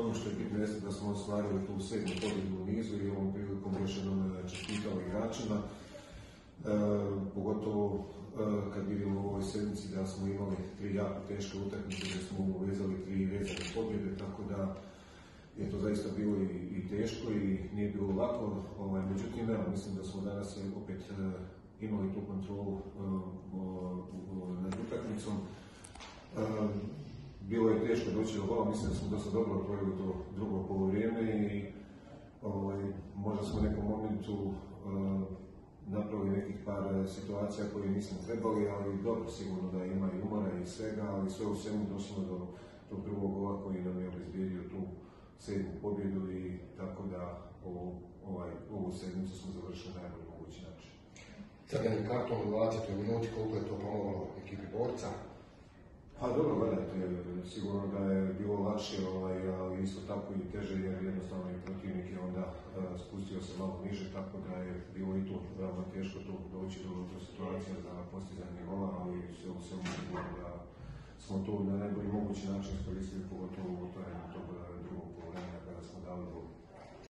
ono što je bitno jeste da smo ostvarili tu sedmu pobjedu nizu i ovom prilikom još jednom čestitao igračima. E, pogotovo e, kad vidimo u ovoj sedmici da smo imali tri jako teške utakmice gdje smo uvezali tri vezane pobjede, tako da je to zaista bilo i, teško i nije bilo lako. Ovaj, međutim, evo, mislim da smo danas opet e, imali tu kontrolu nad utakmicom. Bilo je teško doći do gola, mislim da smo dosta dobro otvorili to drugo polovreme i ovaj, možda smo u nekom momentu napravili nekih par e, situacija koje nismo trebali, ali dobro, sigurno da ima i umora i svega, ali sve u svemu došlo do tog drugog gola koji nam je obezbijedio tu sedmu pobjedu i tako da ovu, ovaj, ovu sedmicu smo završili na najbolji mogući način. Crveni karton u 20. minuti, koliko je to pomoglo ekipi borca? Pa dobro, gledajte, sigurno da je bilo lakše, ovaj, ali isto tako i teže jer jednostavno i protivnik je onda uh, spustio se malo niže, tako da je bilo i tu veoma teško tu doći do, do situacije za postizanje gola, ali sve u svemu da smo tu na najbolji mogući način